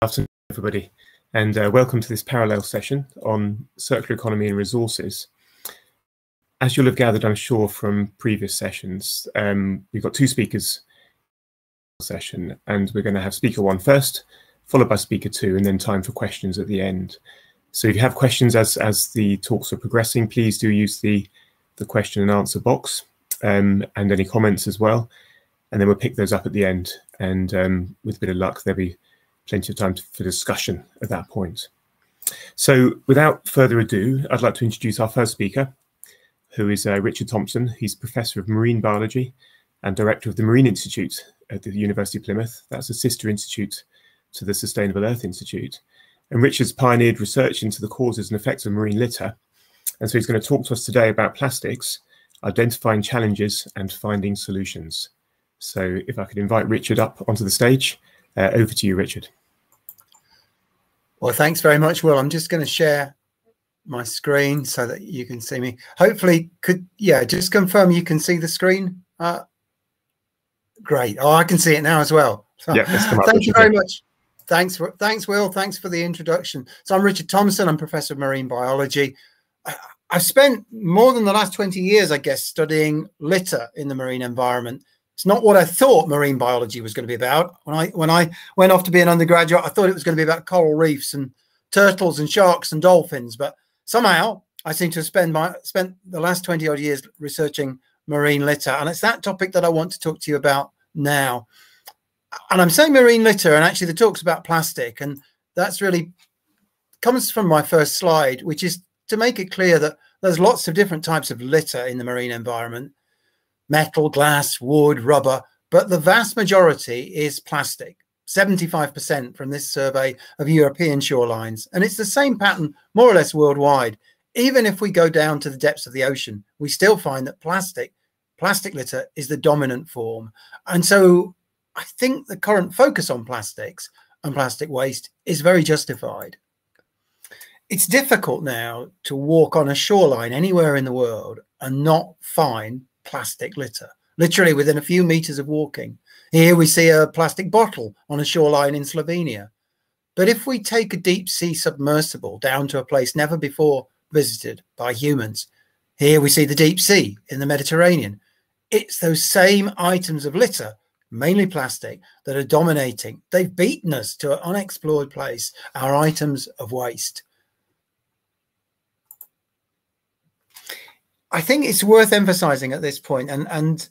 afternoon, everybody, and uh, welcome to this parallel session on circular economy and resources. As you'll have gathered, I'm sure, from previous sessions, um, we've got two speakers session, and we're going to have speaker one first, followed by speaker two, and then time for questions at the end. So if you have questions as, as the talks are progressing, please do use the, the question and answer box um, and any comments as well. And then we'll pick those up at the end. And um, with a bit of luck, there'll be plenty of time for discussion at that point. So without further ado, I'd like to introduce our first speaker, who is uh, Richard Thompson. He's Professor of Marine Biology and Director of the Marine Institute at the University of Plymouth. That's a sister institute to the Sustainable Earth Institute. And Richard's pioneered research into the causes and effects of marine litter. And so he's going to talk to us today about plastics, identifying challenges and finding solutions. So if I could invite Richard up onto the stage, uh, over to you, Richard. Well, thanks very much, Will. I'm just going to share my screen so that you can see me. Hopefully, could yeah, just confirm you can see the screen. Uh, great. Oh, I can see it now as well. So, yeah, thank you very much. Thanks, for, thanks, Will. Thanks for the introduction. So I'm Richard Thompson. I'm professor of marine biology. I, I've spent more than the last 20 years, I guess, studying litter in the marine environment it's not what I thought marine biology was going to be about. When I when I went off to be an undergraduate, I thought it was going to be about coral reefs and turtles and sharks and dolphins. But somehow I seem to have spent my spent the last 20 odd years researching marine litter. And it's that topic that I want to talk to you about now. And I'm saying marine litter, and actually the talk's about plastic. And that's really comes from my first slide, which is to make it clear that there's lots of different types of litter in the marine environment metal, glass, wood, rubber, but the vast majority is plastic. 75% from this survey of European shorelines. And it's the same pattern more or less worldwide. Even if we go down to the depths of the ocean, we still find that plastic, plastic litter is the dominant form. And so I think the current focus on plastics and plastic waste is very justified. It's difficult now to walk on a shoreline anywhere in the world and not find plastic litter, literally within a few meters of walking. Here we see a plastic bottle on a shoreline in Slovenia. But if we take a deep sea submersible down to a place never before visited by humans, here we see the deep sea in the Mediterranean. It's those same items of litter, mainly plastic, that are dominating. They've beaten us to an unexplored place, our items of waste. I think it's worth emphasizing at this point, and and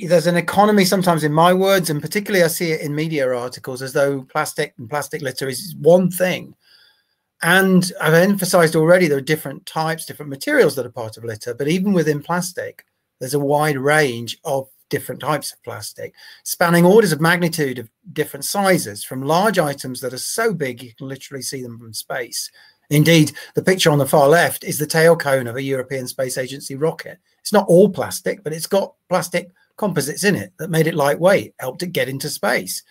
there's an economy sometimes in my words, and particularly I see it in media articles as though plastic and plastic litter is one thing. And I've emphasized already there are different types, different materials that are part of litter, but even within plastic, there's a wide range of different types of plastic, spanning orders of magnitude of different sizes, from large items that are so big you can literally see them from space Indeed, the picture on the far left is the tail cone of a European Space Agency rocket. It's not all plastic, but it's got plastic composites in it that made it lightweight, helped it get into space.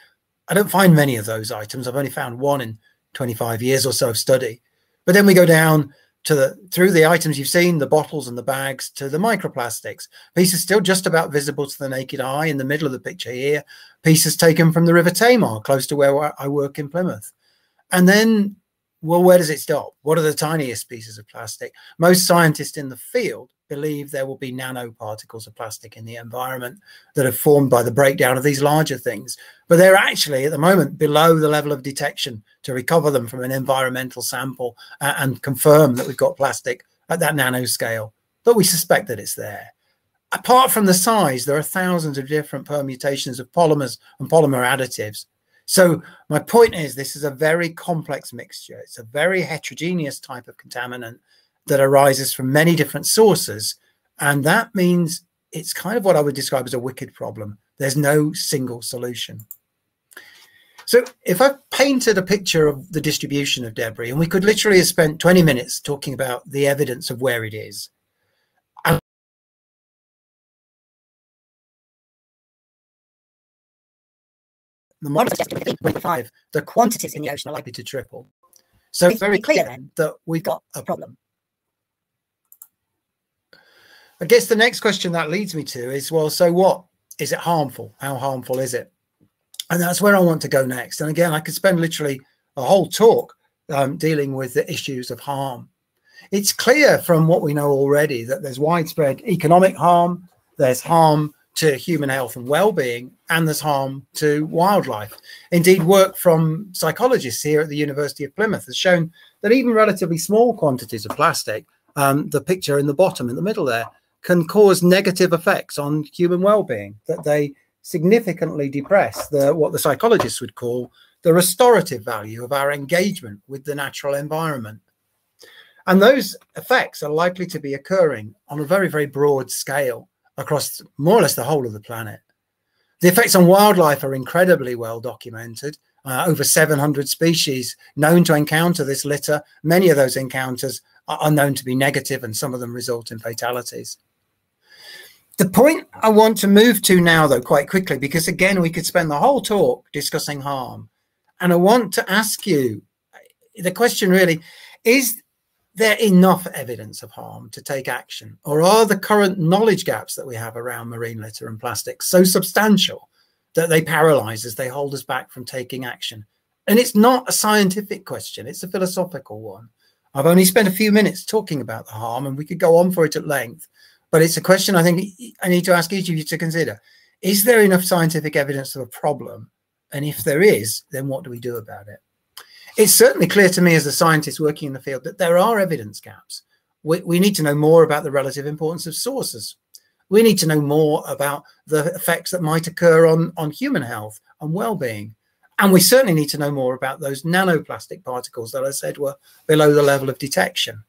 I don't find many of those items. I've only found one in 25 years or so of study. But then we go down to the through the items you've seen, the bottles and the bags, to the microplastics. Pieces still just about visible to the naked eye in the middle of the picture here. Pieces taken from the River Tamar, close to where I work in Plymouth. And then well, where does it stop? What are the tiniest pieces of plastic? Most scientists in the field believe there will be nanoparticles of plastic in the environment that are formed by the breakdown of these larger things. But they're actually at the moment below the level of detection to recover them from an environmental sample and confirm that we've got plastic at that nanoscale. But we suspect that it's there. Apart from the size, there are thousands of different permutations of polymers and polymer additives so my point is this is a very complex mixture. It's a very heterogeneous type of contaminant that arises from many different sources. And that means it's kind of what I would describe as a wicked problem. There's no single solution. So if I painted a picture of the distribution of debris, and we could literally have spent 20 minutes talking about the evidence of where it is, the model suggested 3.5, the quantities in the ocean are likely to triple. So it's very clear then that we've got a problem. I guess the next question that leads me to is, well, so what? Is it harmful? How harmful is it? And that's where I want to go next. And again, I could spend literally a whole talk um, dealing with the issues of harm. It's clear from what we know already that there's widespread economic harm, there's harm to human health and well-being, and there's harm to wildlife. Indeed, work from psychologists here at the University of Plymouth has shown that even relatively small quantities of plastic, um, the picture in the bottom, in the middle there, can cause negative effects on human well-being. That they significantly depress the what the psychologists would call the restorative value of our engagement with the natural environment. And those effects are likely to be occurring on a very, very broad scale across more or less the whole of the planet. The effects on wildlife are incredibly well documented. Uh, over 700 species known to encounter this litter. Many of those encounters are known to be negative and some of them result in fatalities. The point I want to move to now, though, quite quickly, because again, we could spend the whole talk discussing harm. And I want to ask you the question really is there enough evidence of harm to take action? Or are the current knowledge gaps that we have around marine litter and plastics so substantial that they paralyze us, they hold us back from taking action? And it's not a scientific question, it's a philosophical one. I've only spent a few minutes talking about the harm, and we could go on for it at length. But it's a question I think I need to ask each of you to consider. Is there enough scientific evidence of a problem? And if there is, then what do we do about it? It's certainly clear to me as a scientist working in the field that there are evidence gaps. We, we need to know more about the relative importance of sources. We need to know more about the effects that might occur on, on human health and well-being. And we certainly need to know more about those nanoplastic particles that I said were below the level of detection.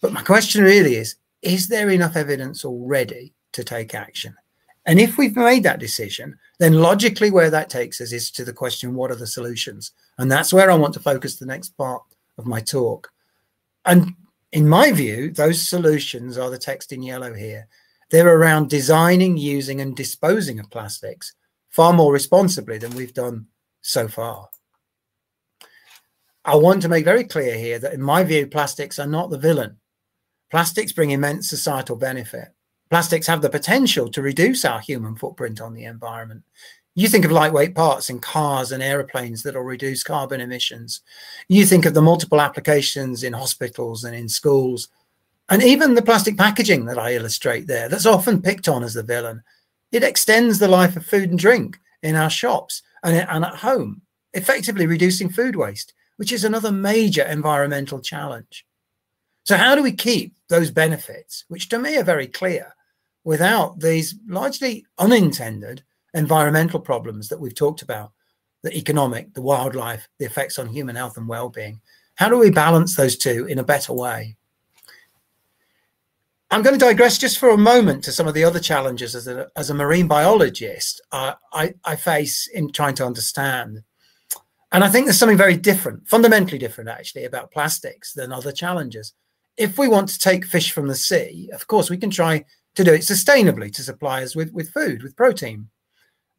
But my question really is, is there enough evidence already to take action? And if we've made that decision, then logically where that takes us is to the question, what are the solutions? And that's where I want to focus the next part of my talk. And in my view, those solutions are the text in yellow here. They're around designing, using, and disposing of plastics far more responsibly than we've done so far. I want to make very clear here that in my view, plastics are not the villain. Plastics bring immense societal benefit. Plastics have the potential to reduce our human footprint on the environment. You think of lightweight parts in cars and aeroplanes that will reduce carbon emissions. You think of the multiple applications in hospitals and in schools. And even the plastic packaging that I illustrate there, that's often picked on as the villain, it extends the life of food and drink in our shops and, and at home, effectively reducing food waste, which is another major environmental challenge. So, how do we keep those benefits, which to me are very clear, without these largely unintended environmental problems that we've talked about the economic, the wildlife, the effects on human health and well-being. How do we balance those two in a better way? I'm going to digress just for a moment to some of the other challenges as a, as a marine biologist uh, I, I face in trying to understand. And I think there's something very different, fundamentally different actually, about plastics than other challenges. If we want to take fish from the sea, of course, we can try to do it sustainably to supply us with, with food, with protein.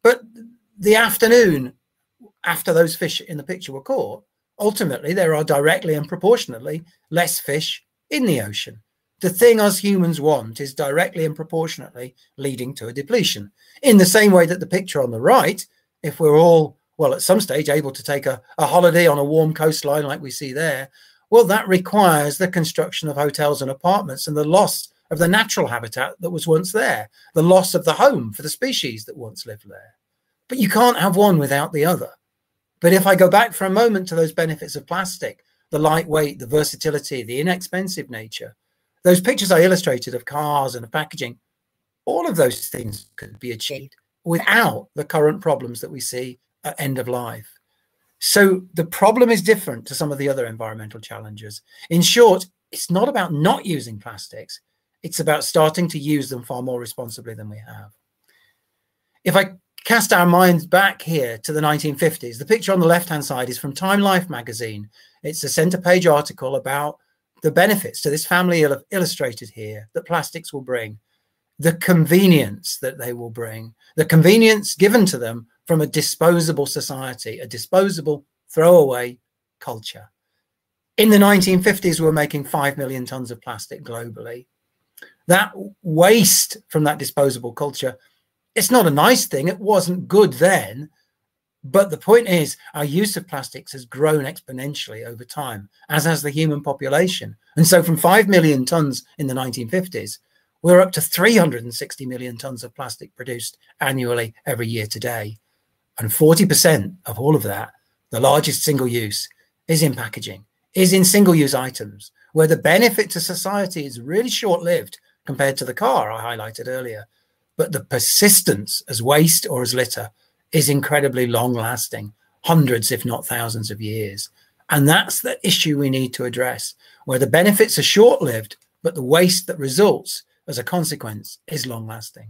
But the afternoon after those fish in the picture were caught, ultimately there are directly and proportionately less fish in the ocean. The thing us humans want is directly and proportionately leading to a depletion. In the same way that the picture on the right, if we're all, well, at some stage able to take a, a holiday on a warm coastline like we see there, well, that requires the construction of hotels and apartments and the loss of the natural habitat that was once there, the loss of the home for the species that once lived there. But you can't have one without the other. But if I go back for a moment to those benefits of plastic, the lightweight, the versatility, the inexpensive nature, those pictures I illustrated of cars and of packaging, all of those things could be achieved without the current problems that we see at end of life. So the problem is different to some of the other environmental challenges. In short, it's not about not using plastics. It's about starting to use them far more responsibly than we have. If I cast our minds back here to the 1950s, the picture on the left-hand side is from Time Life magazine. It's a center page article about the benefits to this family il illustrated here that plastics will bring, the convenience that they will bring, the convenience given to them from a disposable society, a disposable throwaway culture. In the 1950s, we were making 5 million tons of plastic globally that waste from that disposable culture it's not a nice thing. It wasn't good then. But the point is, our use of plastics has grown exponentially over time, as has the human population. And so, from 5 million tons in the 1950s, we're up to 360 million tons of plastic produced annually every year today. And 40% of all of that, the largest single use, is in packaging, is in single use items, where the benefit to society is really short lived compared to the car I highlighted earlier. But the persistence as waste or as litter is incredibly long lasting, hundreds, if not thousands of years. And that's the issue we need to address, where the benefits are short lived, but the waste that results as a consequence is long lasting.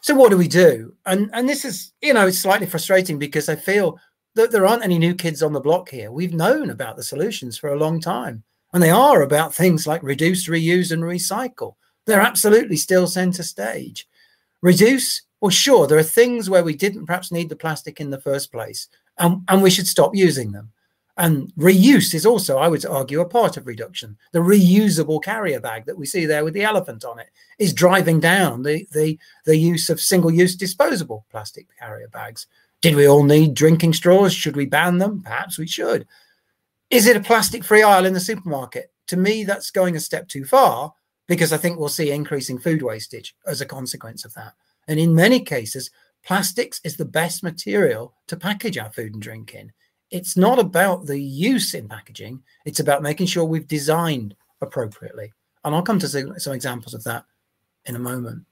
So what do we do? And and this is, you know, it's slightly frustrating because I feel that there aren't any new kids on the block here. We've known about the solutions for a long time. And they are about things like reduce, reuse, and recycle. They're absolutely still center stage. Reduce well, sure, there are things where we didn't perhaps need the plastic in the first place, and, and we should stop using them. And reuse is also, I would argue, a part of reduction. The reusable carrier bag that we see there with the elephant on it is driving down the, the, the use of single-use disposable plastic carrier bags. Did we all need drinking straws? Should we ban them? Perhaps we should. Is it a plastic-free aisle in the supermarket? To me, that's going a step too far because I think we'll see increasing food wastage as a consequence of that. And in many cases, plastics is the best material to package our food and drink in. It's not about the use in packaging, it's about making sure we've designed appropriately. And I'll come to some examples of that in a moment.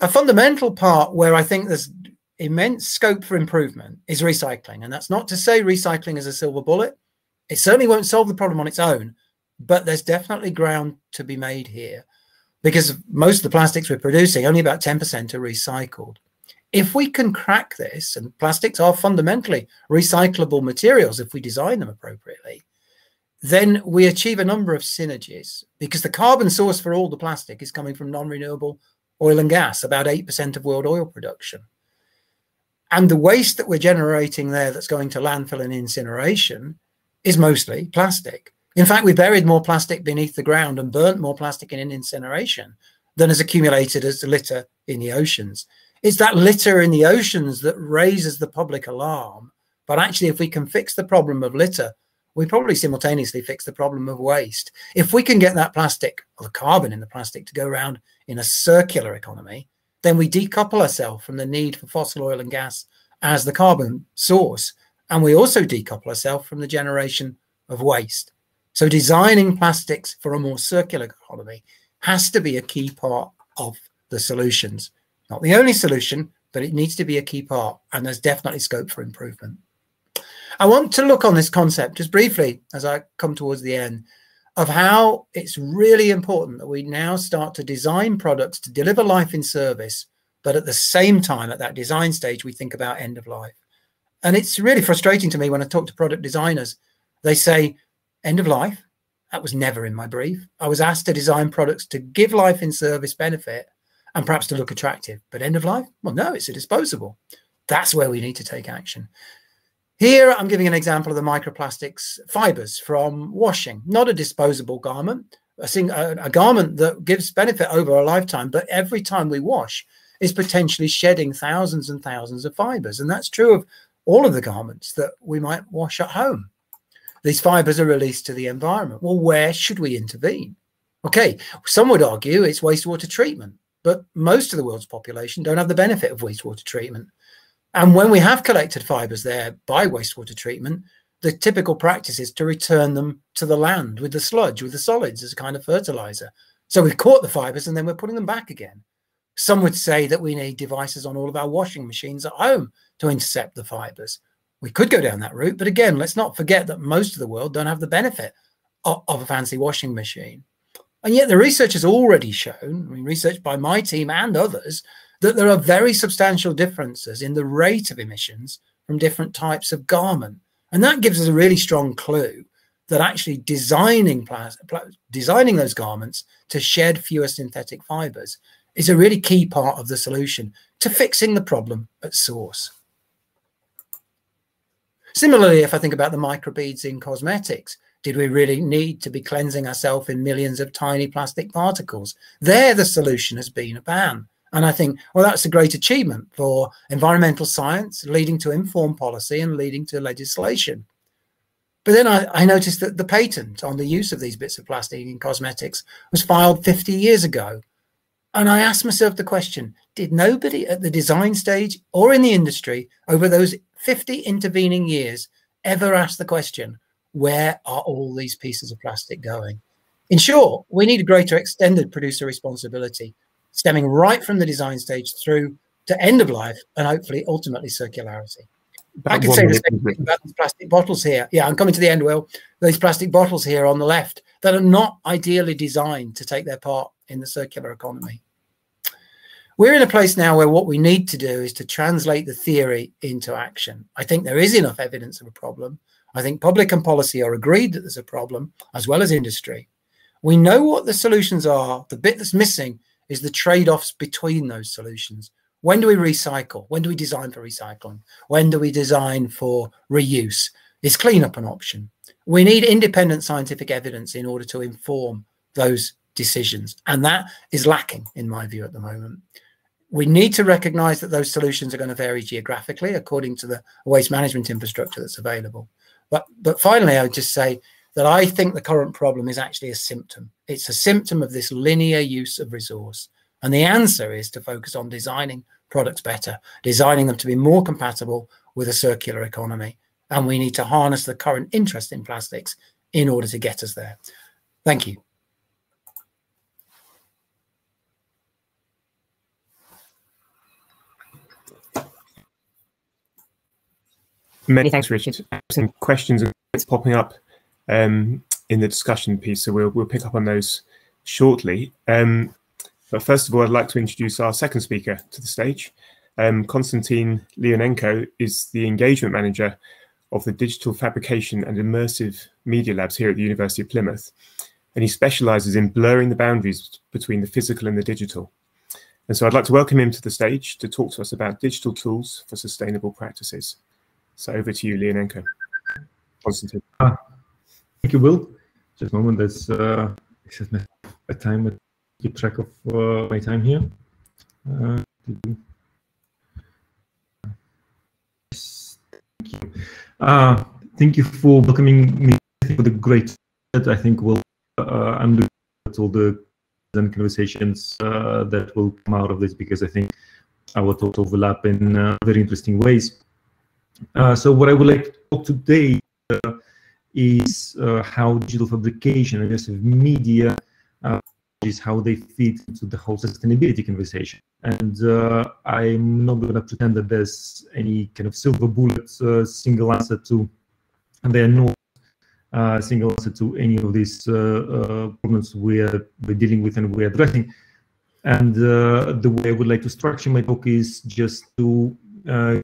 A fundamental part where I think there's immense scope for improvement is recycling. And that's not to say recycling is a silver bullet. It certainly won't solve the problem on its own, but there's definitely ground to be made here because most of the plastics we're producing, only about 10% are recycled. If we can crack this, and plastics are fundamentally recyclable materials if we design them appropriately, then we achieve a number of synergies because the carbon source for all the plastic is coming from non renewable oil and gas, about 8% of world oil production. And the waste that we're generating there that's going to landfill and incineration is mostly plastic. In fact, we buried more plastic beneath the ground and burnt more plastic in an incineration than has accumulated as litter in the oceans. It's that litter in the oceans that raises the public alarm. But actually, if we can fix the problem of litter, we probably simultaneously fix the problem of waste. If we can get that plastic or the carbon in the plastic to go around in a circular economy, then we decouple ourselves from the need for fossil oil and gas as the carbon source. And we also decouple ourselves from the generation of waste. So designing plastics for a more circular economy has to be a key part of the solutions. Not the only solution, but it needs to be a key part, and there's definitely scope for improvement. I want to look on this concept just briefly as I come towards the end of how it's really important that we now start to design products to deliver life in service, but at the same time, at that design stage, we think about end of life. And it's really frustrating to me when I talk to product designers. They say, End of life. That was never in my brief. I was asked to design products to give life in service benefit and perhaps to look attractive. But end of life? Well, no, it's a disposable. That's where we need to take action. Here, I'm giving an example of the microplastics fibers from washing, not a disposable garment, a, a, a garment that gives benefit over a lifetime, but every time we wash is potentially shedding thousands and thousands of fibers. And that's true of all of the garments that we might wash at home. These fibers are released to the environment. Well, where should we intervene? Okay, some would argue it's wastewater treatment, but most of the world's population don't have the benefit of wastewater treatment. And when we have collected fibers there by wastewater treatment, the typical practice is to return them to the land with the sludge, with the solids as a kind of fertilizer. So we've caught the fibers and then we're putting them back again. Some would say that we need devices on all of our washing machines at home to intercept the fibers we could go down that route. But again, let's not forget that most of the world don't have the benefit of, of a fancy washing machine. And yet the research has already shown, I mean, research by my team and others, that there are very substantial differences in the rate of emissions from different types of garment. And that gives us a really strong clue that actually designing designing those garments to shed fewer synthetic fibers is a really key part of the solution to fixing the problem at source. Similarly, if I think about the microbeads in cosmetics, did we really need to be cleansing ourselves in millions of tiny plastic particles? There, the solution has been a ban. And I think, well, that's a great achievement for environmental science, leading to informed policy and leading to legislation. But then I, I, noticed that the patent on the use of these bits of plastic in cosmetics was filed 50 years ago. And I asked myself the question did nobody at the design stage or in the industry over those 50 intervening years ever ask the question, where are all these pieces of plastic going? In short, we need a greater extended producer responsibility, stemming right from the design stage through to end of life and hopefully ultimately circularity. I could say the same thing about these plastic bottles here. Yeah, I'm coming to the end, Will. These plastic bottles here on the left that are not ideally designed to take their part in the circular economy. We're in a place now where what we need to do is to translate the theory into action. I think there is enough evidence of a problem. I think public and policy are agreed that there's a problem, as well as industry. We know what the solutions are. The bit that's missing is the trade offs between those solutions. When do we recycle? When do we design for recycling? When do we design for reuse? Is cleanup an option? We need independent scientific evidence in order to inform those decisions. And that is lacking, in my view, at the moment. We need to recognize that those solutions are going to vary geographically according to the waste management infrastructure that's available. But, but finally, I would just say that I think the current problem is actually a symptom. It's a symptom of this linear use of resource. And the answer is to focus on designing products better, designing them to be more compatible with a circular economy. And we need to harness the current interest in plastics in order to get us there. Thank you. Many thanks, Richard. Some questions are popping up um, in the discussion piece, so we'll, we'll pick up on those shortly. Um, but first of all, I'd like to introduce our second speaker to the stage. Um, Konstantin Leonenko is the engagement manager of the Digital Fabrication and Immersive Media Labs here at the University of Plymouth. And he specializes in blurring the boundaries between the physical and the digital. And so I'd like to welcome him to the stage to talk to us about digital tools for sustainable practices. So over to you, Leonenko. Konstantin. Uh, thank you, Will. Just a moment, there's uh, a time to keep track of uh, my time here. Uh, thank you. Uh, thank you for welcoming me for the great. I think will uh, I'm looking all the conversations uh, that will come out of this because I think our thoughts overlap in uh, very interesting ways. So what I would like to talk today is how digital fabrication and immersive media is how they fit into the whole sustainability conversation. And uh, I'm not going to pretend that there's any kind of silver bullet, uh, single answer to, and there are no uh, single answer to any of these uh, uh, problems we're, we're dealing with and we're addressing. And uh, the way I would like to structure my talk is just to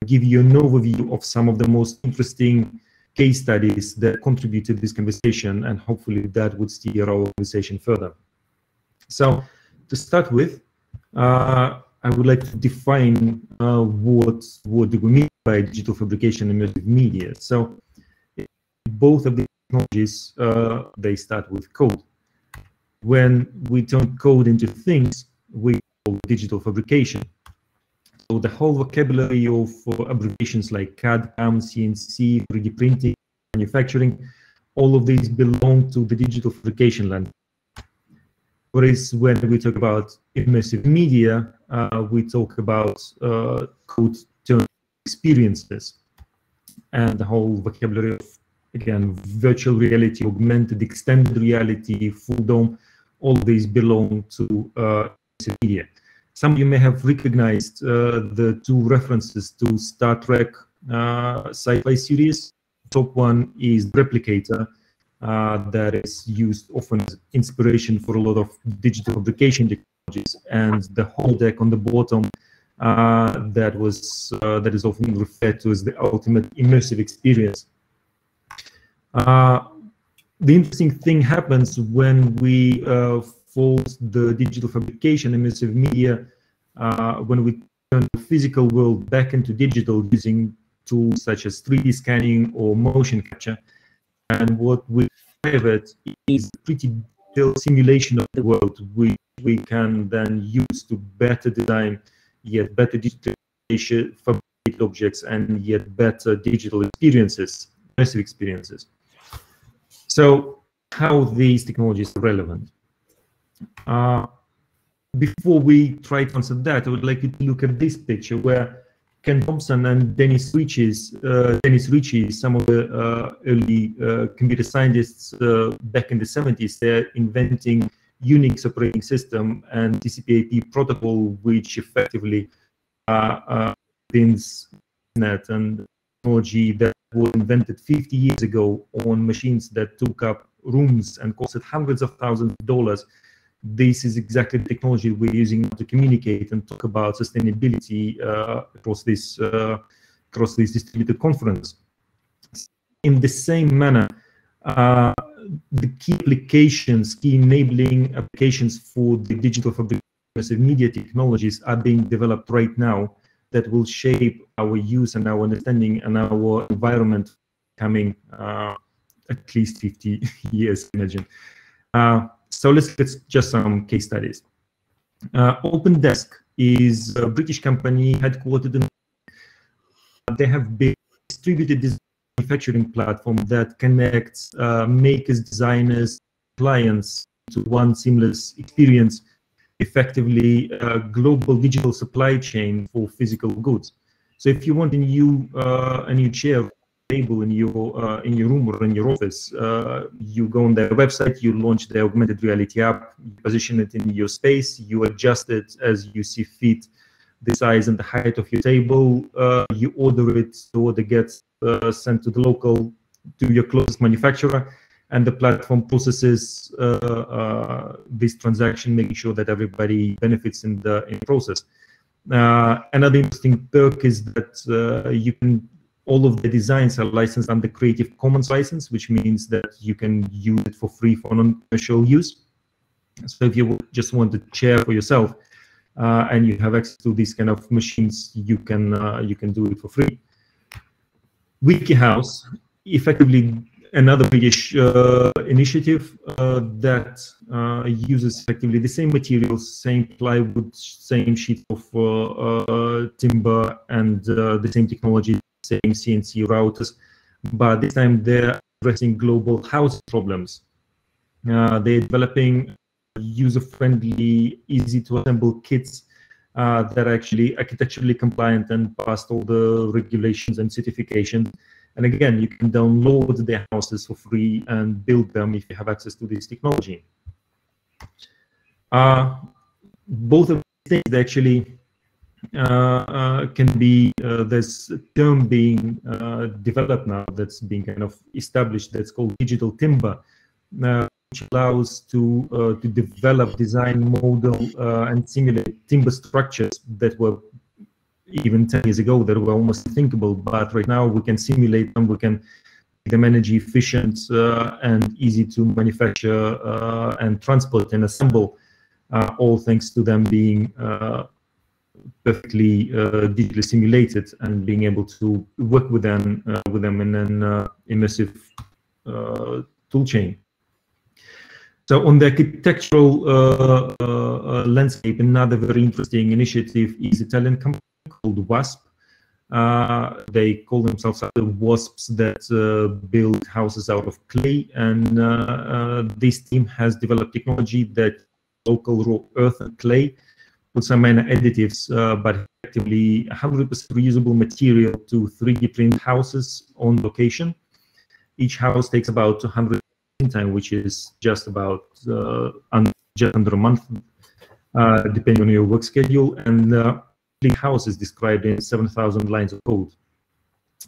give you an overview of some of the most interesting case studies that contribute to this conversation, and hopefully that would steer our conversation further. So to start with, uh, I would like to define uh, what what do we mean by digital fabrication and immersive media. So both of the technologies uh, they start with code. When we turn code into things, we call digital fabrication. So the whole vocabulary of uh, abbreviations like CAD, CAM, CNC, 3D printing, manufacturing, all of these belong to the digital fabrication land. Whereas when we talk about immersive media, uh, we talk about uh, code turn experiences and the whole vocabulary of, again, virtual reality, augmented, extended reality, full dome, all these belong to uh, media. Some of you may have recognized uh, the two references to Star Trek uh, sci-fi series. Top one is Replicator, uh, that is used often as inspiration for a lot of digital fabrication technologies. And the holodeck on the bottom uh, that was uh, that is often referred to as the ultimate immersive experience. Uh, the interesting thing happens when we fold the digital fabrication immersive media uh, when we turn the physical world back into digital using tools such as 3D scanning or motion capture and what we have it is pretty digital simulation of the world, which we can then use to better design yet better digital fabricated objects and yet better digital experiences, immersive experiences. So how these technologies are relevant. Uh, before we try to answer that, I would like you to look at this picture where Ken Thompson and Dennis Ritchie, uh, Dennis Ritchie, some of the uh, early uh, computer scientists uh, back in the 70s, they're inventing Unix operating system and TCP/IP protocol, which effectively uh, pins net and technology that was invented 50 years ago on machines that took up rooms and costed hundreds of thousands of dollars this is exactly the technology we're using to communicate and talk about sustainability uh, across this uh, across this distributed conference. In the same manner, uh, the key applications, key enabling applications for the digital fabrication media technologies are being developed right now that will shape our use and our understanding and our environment coming uh, at least 50 years, imagine. So let's get just some case studies. Uh, OpenDesk is a British company headquartered in. They have built distributed manufacturing platform that connects uh, makers, designers, clients to one seamless experience, effectively a uh, global digital supply chain for physical goods. So if you want a new uh, a new chair table in your uh, in your room or in your office. Uh, you go on their website, you launch the augmented reality app, you position it in your space, you adjust it as you see fit, the size and the height of your table. Uh, you order it, the order gets uh, sent to the local, to your closest manufacturer, and the platform processes uh, uh, this transaction, making sure that everybody benefits in the in the process. another interesting perk is that you can all of the designs are licensed under Creative Commons license, which means that you can use it for free for non-commercial use. So if you just want to share for yourself uh, and you have access to these kind of machines, you can uh, you can do it for free. WikiHouse, effectively another British uh, initiative uh, that uh, uses effectively the same materials, same plywood, same sheet of uh, timber, and the same technology same CNC routers, but this time they're addressing global house problems. Uh, they're developing user-friendly, easy-to-assemble kits uh, that are actually architecturally compliant and passed all the regulations and certifications. And again, you can download their houses for free and build them if you have access to this technology. Uh, both of these things actually can be uh, there's term being developed now that's being kind of established that's called digital timber which allows to uh, to develop, design, model, uh, and simulate timber structures that were even 10 years ago that were almost unthinkable. But right now we can simulate them, we can make them energy efficient uh, and easy to manufacture and transport and assemble, all thanks to them being perfectly uh, digitally simulated and being able to work with them uh, with them in an uh, immersive uh, tool chain. So on the architectural uh, uh, landscape, another very interesting initiative is Italian company called WASP. they call themselves the WASPs that build houses out of clay, and this team has developed technology that local raw earth and clay with some minor additives, uh, but effectively 100% reusable material to 3D print houses on location. Each house takes about 200 time, which is just about uh, under, just under a month, uh, depending on your work schedule. And uh, house is described in 7,000 lines of code.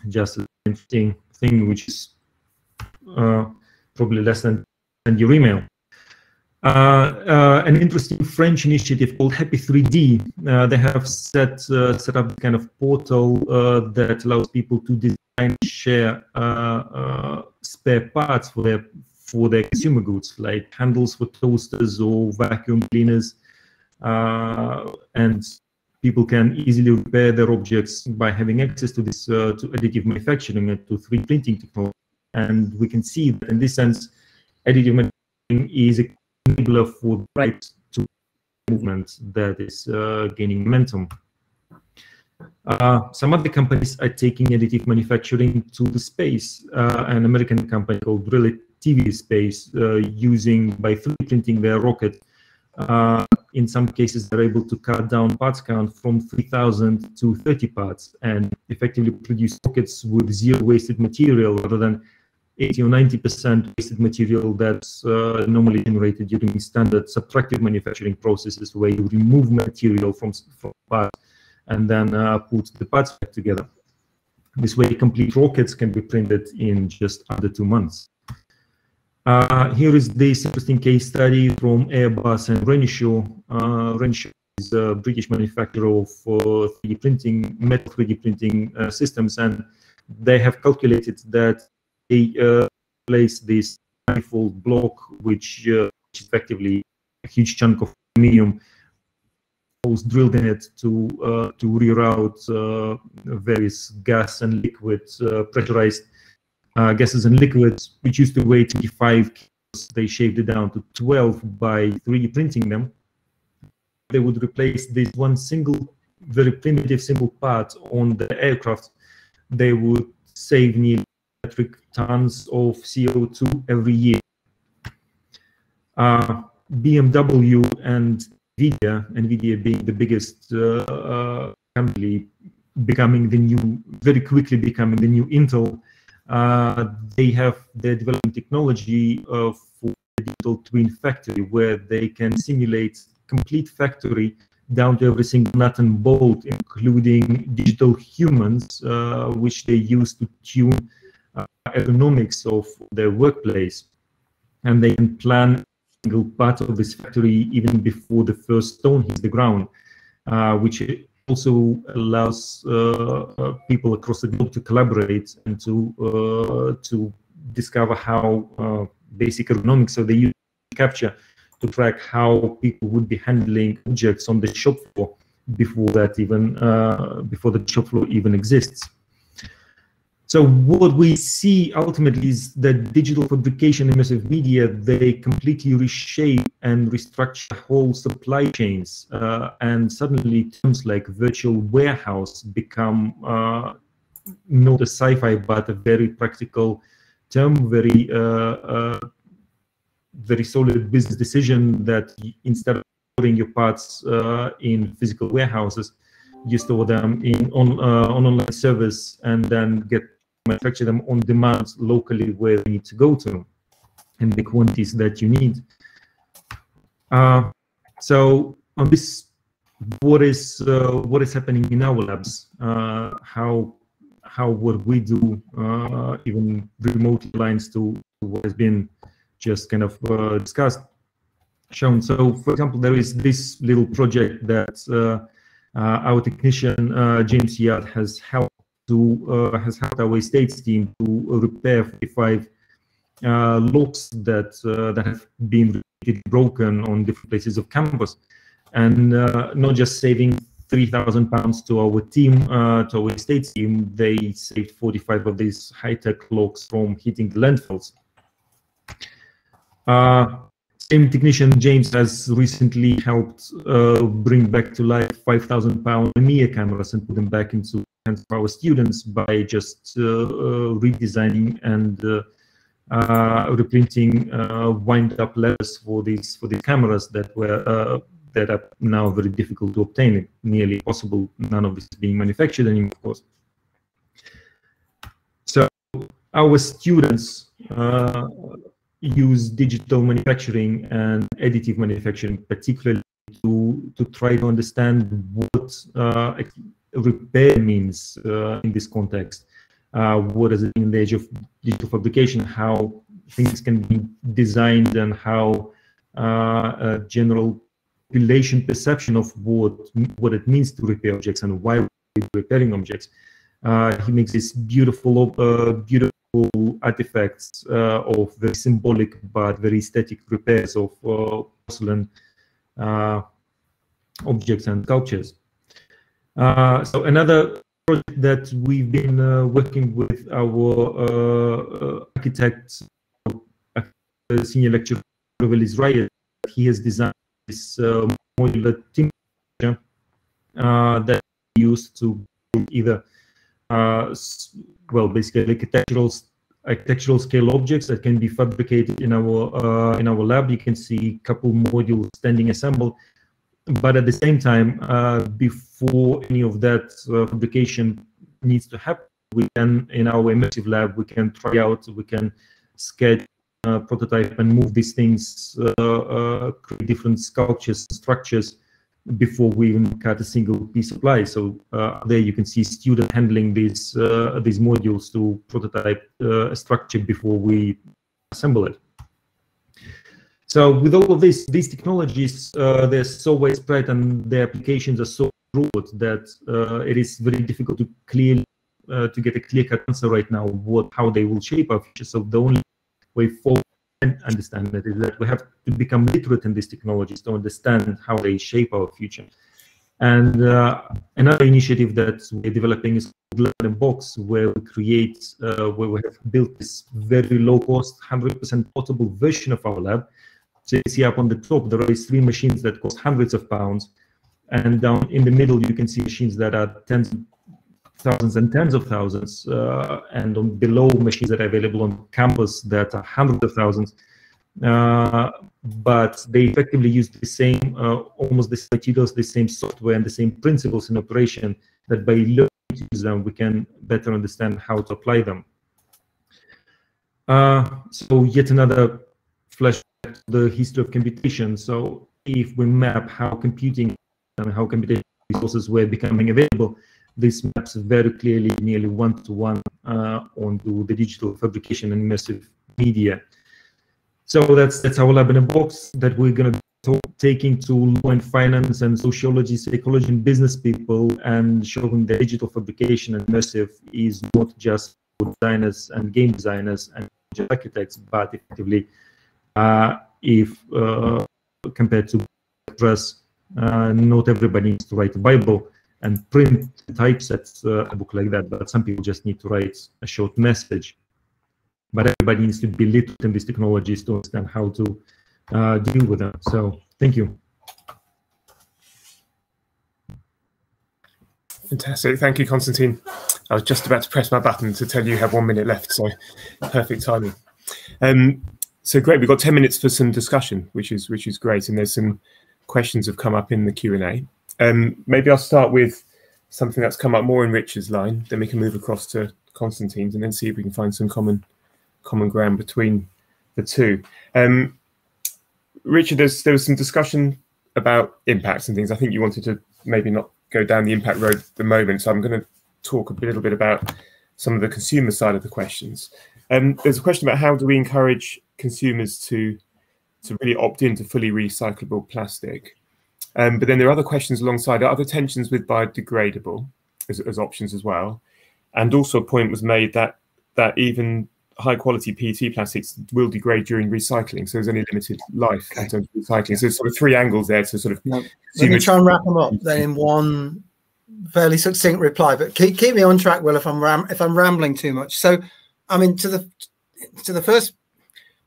Just an interesting thing, which is uh, probably less than, than your email. Uh, uh, an interesting French initiative called Happy 3D. Uh, they have set set up kind of portal that allows people to design, share spare parts for their for their consumer goods, like handles for toasters or vacuum cleaners, and people can easily repair their objects by having access to this uh, to additive manufacturing and to 3D printing technology. And we can see that in this sense, additive manufacturing is a enabler for right to movement that is uh, gaining momentum. Uh, some other companies are taking additive manufacturing to the space. Uh, an American company called Relativity Space uh, using by 3D printing their rocket. Uh, in some cases, they're able to cut down parts count from 3,000 to 30 parts and effectively produce rockets with zero wasted material rather than 80 or 90% wasted material that's uh, normally generated during standard subtractive manufacturing processes where you remove material from, from parts and then uh, put the parts back together. This way, complete rockets can be printed in just under two months. Uh, here is this interesting case study from Airbus and Renishaw. Uh, Renishaw is a British manufacturer of 3D uh, printing, metal 3D printing uh, systems, and they have calculated that uh, place this manifold block, which, uh, effectively a huge chunk of aluminium, was drilled in it to uh, to reroute uh, various gas and liquid uh, pressurized uh, gases and liquids, which used to weigh 25 kilos. They shaved it down to 12 by 3D printing them. They would replace this one single, very primitive, simple part on the aircraft. They would save nearly metric tons of CO2 every year. Uh, BMW and NVIDIA, NVIDIA being the biggest uh, uh, company, becoming the new, very quickly becoming the new Intel, uh, they have their developing technology uh, for digital twin factory where they can simulate complete factory down to every single nut and bolt, including digital humans, uh, which they use to tune ergonomics of their workplace. And they can plan single part of this factory even before the first stone hits the ground, uh, which also allows uh, uh, people across the globe to collaborate and to uh, to discover how uh, basic ergonomics of the user capture to track how people would be handling objects on the shop floor before that even before the shop floor even exists. So what we see ultimately is that digital fabrication immersive media, they completely reshape and restructure whole supply chains. Uh, and suddenly terms like virtual warehouse become uh, not a sci-fi, but a very practical term, very uh, uh very solid business decision that instead of putting your parts uh, in physical warehouses, you store them in on, uh, on online service and then get manufacture them on demand locally where they need to go to and the quantities that you need. Uh, so on this, what is uh, what is happening in our labs? Uh, how how what we do uh, even remotely lines to what has been just kind of uh, discussed, shown. So, for example, there is this little project that uh, our technician James Yard has helped to uh, has helped our estates team to repair 45 uh, locks that uh, that have been broken on different places of campus, and not just saving 3,000 pounds to our team, uh, to our estate team, they saved 45 of these high-tech locks from hitting the landfills. Uh, same technician, James, has recently helped uh, bring back to life 5,000 pound Mia cameras and put them back into of our students by just uh, uh, redesigning and uh, reprinting wind-up letters for these for these cameras that were that are now very difficult to obtain, nearly impossible. None of this is being manufactured anymore, of course. So our students uh, use digital manufacturing and additive manufacturing, particularly to to try to understand what uh, repair means uh, in this context. Uh, what is it in the age of digital fabrication? How things can be designed and how uh, a general population perception of what what it means to repair objects and why we're repairing objects. Uh, he makes these beautiful, uh, beautiful artifacts uh, of very symbolic but very aesthetic repairs of porcelain objects and sculptures. Uh, so another project that we've been uh, working with our uh, uh architect, uh, senior lecturer Ryan, he has designed this modular team that used to either uh, well basically architectural architectural scale objects that can be fabricated in our uh, in our lab. You can see a couple modules standing assembled, but at the same time, uh, before any of that uh, fabrication needs to happen, we can in our immersive lab we can try out, we can sketch, uh, prototype, and move these things, uh, uh, create different sculptures, structures before we even cut a single piece of ply. So uh, there you can see student handling these these modules to prototype a structure before we assemble it. So with all of this, these technologies, uh, they're so widespread and their applications are so broad that uh, it is very difficult to clearly uh, to get a clear-cut answer right now what how they will shape our future. So the only way forward and understand that is that we have to become literate in these technologies to understand how they shape our future. And uh, another initiative that we're developing is Learning Box, where we create, uh, where we have built this very low-cost, 100% portable version of our lab. So you see up on the top, there are three machines that cost hundreds of pounds. And down in the middle, you can see machines that are tens thousands and tens of thousands, uh, and on below machines that are available on campus that are hundreds of thousands. Uh, but they effectively use the same, uh, almost the same materials, the same software, and the same principles in operation. That by learning to use them, we can better understand how to apply them. Uh, so yet another flashback to the history of computation. So if we map how computing and how computation resources were becoming available, this maps very clearly nearly one-to-one uh, onto the digital fabrication and immersive media. So that's that's our lab in a box that we're going to be taking to law and finance and sociology, psychology, and business people, and showing that digital fabrication and immersive is not just for designers and game designers and architects, but effectively, if uh, compared to press, uh, not everybody needs to write a Bible and print typesets uh, a book like that, but some people just need to write a short message. But everybody needs to be literate in these technologies to understand how to uh, deal with them. So thank you. Fantastic. Thank you, Konstantin. I was just about to press my button to tell you you have one minute left, so perfect timing. Um, so great. We've got 10 minutes for some discussion, which is which is great. And there's some questions have come up in the Q&A. Um, maybe I'll start with something that's come up more in Richard's line, then we can move across to Konstantin's and then see if we can find some common common ground between the two. Um, Richard, there was some discussion about impacts and things. I think you wanted to maybe not go down the impact road at the moment, so I'm going to talk a little bit about some of the consumer side of the questions. Um, there's a question about how do we encourage consumers to to really opt into fully recyclable plastic. Um, but then there are other questions alongside. other tensions with biodegradable as, as options as well? And also a point was made that that even high quality PET plastics will degrade during recycling. So there's only limited life okay. in terms of recycling. So sort of three angles there to sort of. No, let me try and wrap them up then in one fairly succinct reply. But keep keep me on track, Will, if I'm ram if I'm rambling too much. So, I mean, to the to the first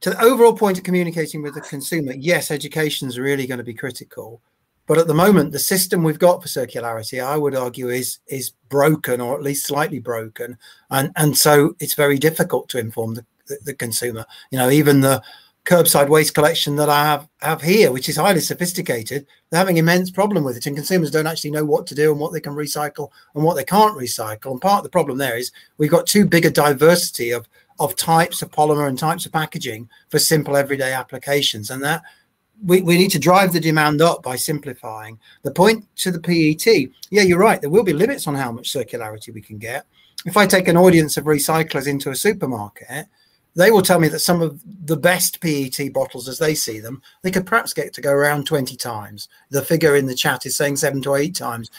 to the overall point of communicating with the consumer, yes, education is really going to be critical. But at the moment, the system we've got for circularity, I would argue, is is broken or at least slightly broken, and and so it's very difficult to inform the, the, the consumer. You know, even the curbside waste collection that I have have here, which is highly sophisticated, they're having immense problem with it, and consumers don't actually know what to do and what they can recycle and what they can't recycle. And part of the problem there is we've got too big a diversity of of types of polymer and types of packaging for simple everyday applications, and that we, we need to drive the demand up by simplifying. The point to the PET, yeah, you're right. There will be limits on how much circularity we can get. If I take an audience of recyclers into a supermarket, they will tell me that some of the best PET bottles as they see them, they could perhaps get to go around 20 times. The figure in the chat is saying seven to eight times.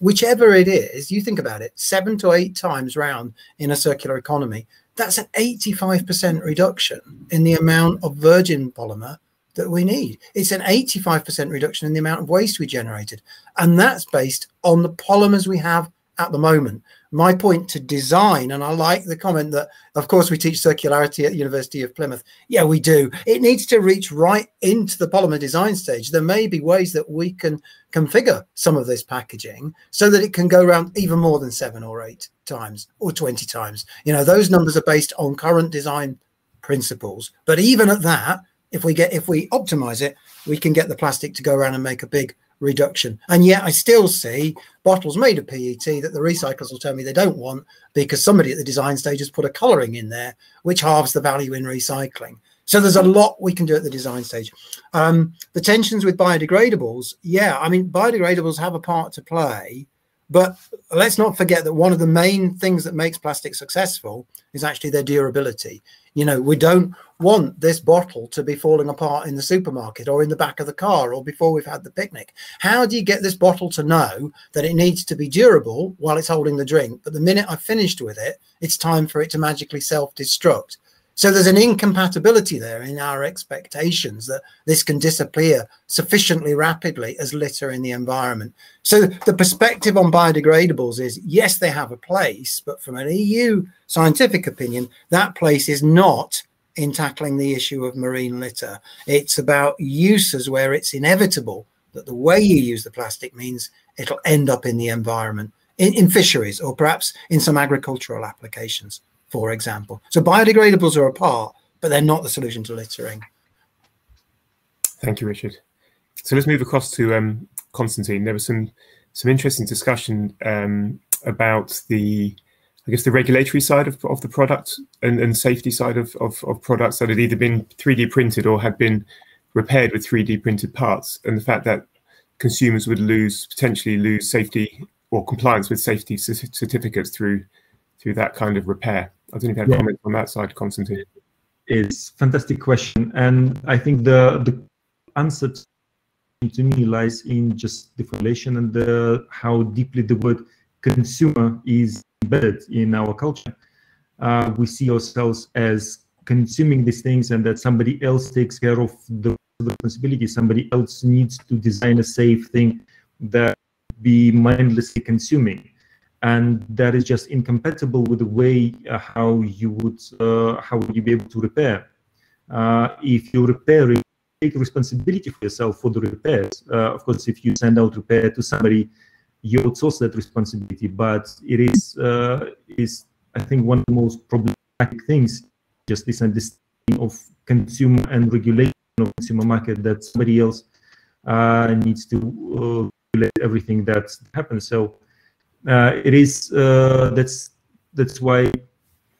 Whichever it is, you think about it, seven to eight times round in a circular economy, that's an 85% reduction in the amount of virgin polymer that we need. It's an 85% reduction in the amount of waste we generated. And that's based on the polymers we have at the moment. My point to design, and I like the comment that, of course, we teach circularity at the University of Plymouth. Yeah, we do. It needs to reach right into the polymer design stage. There may be ways that we can configure some of this packaging so that it can go around even more than seven or eight times or 20 times. You know, those numbers are based on current design principles. But even at that, if we get if we optimize it, we can get the plastic to go around and make a big reduction. And yet I still see bottles made of PET that the recyclers will tell me they don't want because somebody at the design stage has put a colouring in there, which halves the value in recycling. So there's a lot we can do at the design stage. Um, the tensions with biodegradables, yeah, I mean, biodegradables have a part to play, but let's not forget that one of the main things that makes plastic successful is actually their durability. You know, we don't want this bottle to be falling apart in the supermarket or in the back of the car or before we've had the picnic. How do you get this bottle to know that it needs to be durable while it's holding the drink? But the minute I've finished with it, it's time for it to magically self destruct. So there's an incompatibility there in our expectations that this can disappear sufficiently rapidly as litter in the environment. So the perspective on biodegradables is yes, they have a place, but from an EU scientific opinion, that place is not in tackling the issue of marine litter. It's about uses where it's inevitable that the way you use the plastic means it'll end up in the environment, in, in fisheries, or perhaps in some agricultural applications for example. So biodegradables are a part, but they're not the solution to littering. Thank you, Richard. So let's move across to um, Konstantin. There was some some interesting discussion um, about the, I guess, the regulatory side of, of the product and, and safety side of, of, of products that had either been 3D printed or had been repaired with 3D printed parts, and the fact that consumers would lose potentially lose safety or compliance with safety certificates through through that kind of repair. I don't know if you have yeah. comment on that side, Konstantin. It's fantastic question, and I think the the answer to me lies in just the formulation and the how deeply the word consumer is embedded in our culture. Uh, we see ourselves as consuming these things, and that somebody else takes care of the responsibility. Somebody else needs to design a safe thing that be mindlessly consuming and that is just incompatible with the way uh, how you would uh, how would you be able to repair. Uh, if you repair it, take responsibility for yourself for the repairs. Uh, of course, if you send out repair to somebody, you outsource that responsibility. But it is uh, is I think one of the most problematic things, just this understanding of consumer and regulation of consumer market that somebody else uh, needs to regulate everything that happens. So it is uh, that's that's why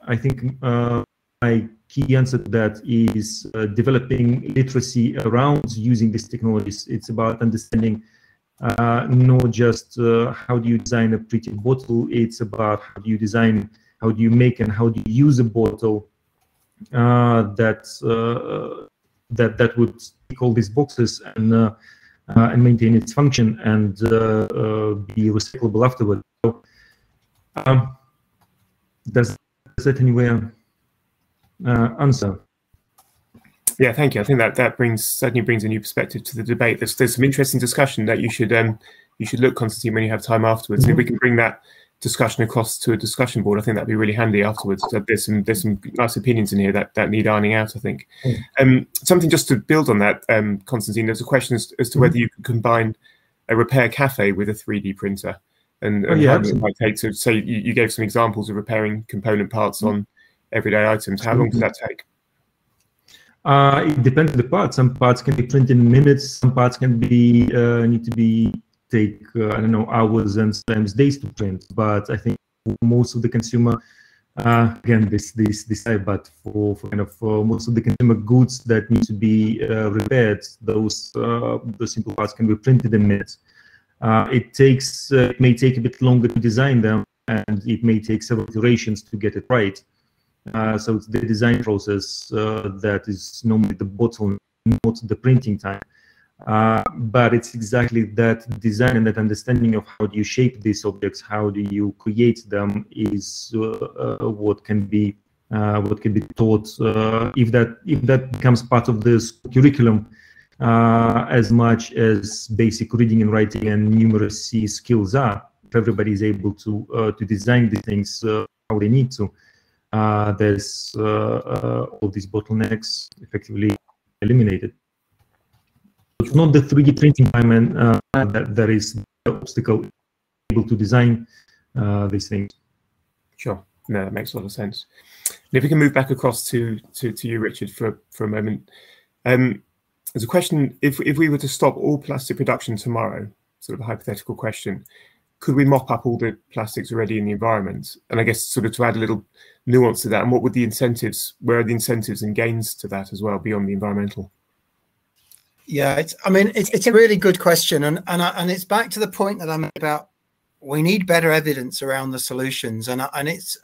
I think uh, my key answer to that is developing literacy around using these technologies. It's about understanding uh, not just uh, how do you design a pretty bottle, it's about how do you design, how do you make and how do you use a bottle uh, that that that would tick all these boxes and and maintain its function and be recyclable afterward. So, um, does, does that anywhere uh, answer? Yeah, thank you. I think that that brings certainly brings a new perspective to the debate. There's there's some interesting discussion that you should um you should look, Konstantin, when you have time afterwards. Mm -hmm. if we can bring that discussion across to a discussion board, I think that'd be really handy afterwards. So there's some there's some nice opinions in here that that need ironing out. I think. Mm. Um, something just to build on that, um, Konstantin. There's a question as, as to mm -hmm. whether you can combine a repair cafe with a 3D printer and, oh, and oh, yeah, how long it might take. So, so you, you, gave some examples of repairing component parts mm. on everyday items. How long does that take? Uh, it depends on the part. Some parts can be printed in minutes. Some parts can be uh, need to be take uh, I don't know hours and sometimes days to print. But I think most of the consumer uh, again this this this but for, for kind of for most of the consumer goods that need to be uh, repaired, those uh, those simple parts can be printed in minutes. Uh, it takes uh, it may take a bit longer to design them, and it may take several iterations to get it right. Uh, so it's the design process uh, that is normally the bottleneck, not the printing time. Uh, but it's exactly that design and that understanding of how do you shape these objects, how do you create them, is uh, what can be what can be taught. if that if that becomes part of this curriculum, uh, as much as basic reading and writing and numeracy skills are. if everybody is able to uh, to design these things uh, how they need to, uh, there's all these bottlenecks effectively eliminated. It's not the 3D printing environment that, that is the obstacle able to design these things. Sure. No, that makes a lot of sense. And if we can move back across to to, to you, Richard, for for a moment. Um, there's a question: if if we were to stop all plastic production tomorrow, sort of a hypothetical question, could we mop up all the plastics already in the environment? And I guess sort of to add a little nuance to that, and what would the incentives? Where are the incentives and gains to that as well beyond the environmental? Yeah, it's. I mean, it's it's a really good question, and and I, and it's back to the point that I made about we need better evidence around the solutions, and and it's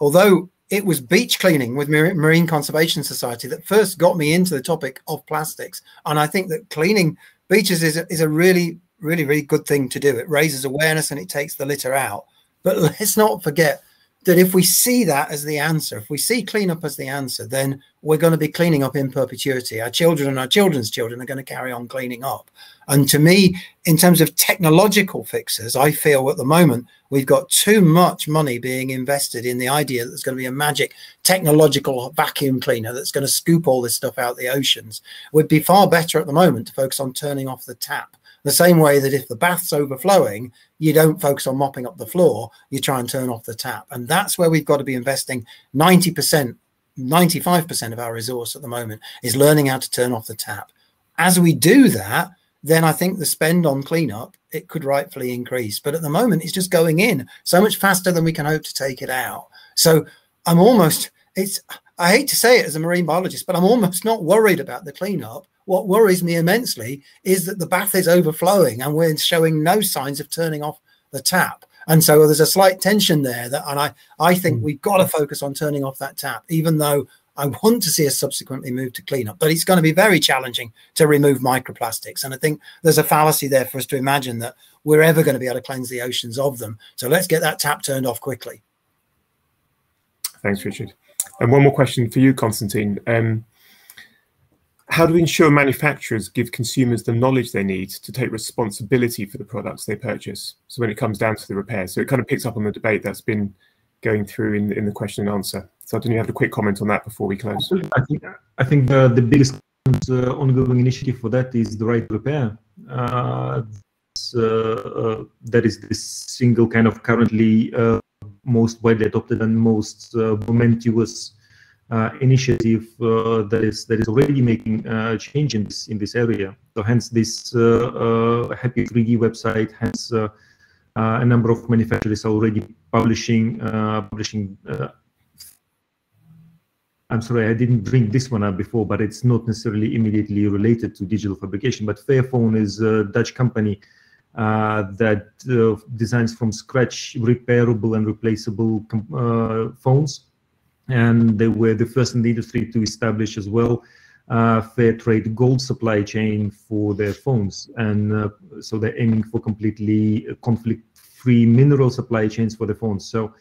although it was beach cleaning with Marine Conservation Society that first got me into the topic of plastics. And I think that cleaning beaches is a, is a really, really, really good thing to do. It raises awareness and it takes the litter out. But let's not forget that if we see that as the answer, if we see cleanup as the answer, then we're going to be cleaning up in perpetuity. Our children and our children's children are going to carry on cleaning up. And to me, in terms of technological fixes, I feel at the moment we've got too much money being invested in the idea that there's going to be a magic technological vacuum cleaner that's going to scoop all this stuff out of the oceans. Would be far better at the moment to focus on turning off the tap. The same way that if the bath's overflowing, you don't focus on mopping up the floor, you try and turn off the tap. And that's where we've got to be investing 90%, 95% of our resource at the moment is learning how to turn off the tap. As we do that, then I think the spend on cleanup it could rightfully increase. But at the moment, it's just going in so much faster than we can hope to take it out. So I'm almost it's I hate to say it as a marine biologist, but I'm almost not worried about the cleanup. What worries me immensely is that the bath is overflowing and we're showing no signs of turning off the tap. And so there's a slight tension there that, and I, I think hmm. we've got to focus on turning off that tap, even though I want to see us subsequently move to cleanup, but it's going to be very challenging to remove microplastics. And I think there's a fallacy there for us to imagine that we're ever going to be able to cleanse the oceans of them. So let's get that tap turned off quickly. Thanks, Richard. And one more question for you, Konstantin. Um, how do we ensure manufacturers give consumers the knowledge they need to take responsibility for the products they purchase? So when it comes down to the repair, so it kind of picks up on the debate that's been going through in, in the question and answer. So I don't you have a quick comment on that before we close? I think I think the, the biggest uh, ongoing initiative for that is the right repair. Uh, uh, that is the single kind of currently uh, most widely adopted and most uh, momentous uh, Uh, initiative uh, that is that is already making uh, change in this in this area. So hence this Happy 3D website, hence a number of manufacturers are already publishing publishing I'm sorry, I didn't bring this one up before, but it's not necessarily immediately related to digital fabrication. But Fairphone is a Dutch company uh, that uh, designs from scratch repairable and replaceable uh, phones. And they were the first in the industry to establish as well uh, fair trade gold supply chain for their phones. And uh, so they're aiming for completely conflict-free mineral supply chains for the phones. So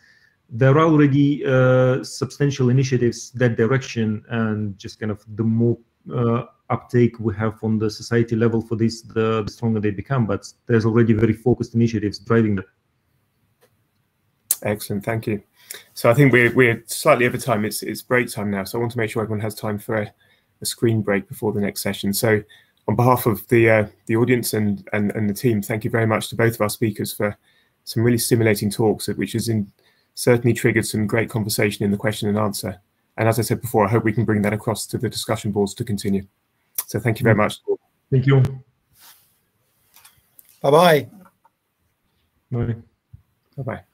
there are already uh, substantial initiatives that direction and just kind of the more uh, uptake we have on the society level for this the, the, stronger they become but there's already very focused initiatives driving that excellent thank you so i think we're, we're slightly over time it's it's break time now so i want to make sure everyone has time for a, a screen break before the next session so on behalf of the uh, the audience and, and and the team thank you very much to both of our speakers for some really stimulating talks which has in certainly triggered some great conversation in the question and answer. And as I said before, I hope we can bring that across to the discussion boards to continue. So thank you very much. Thank you. Bye-bye. Bye. Bye-bye.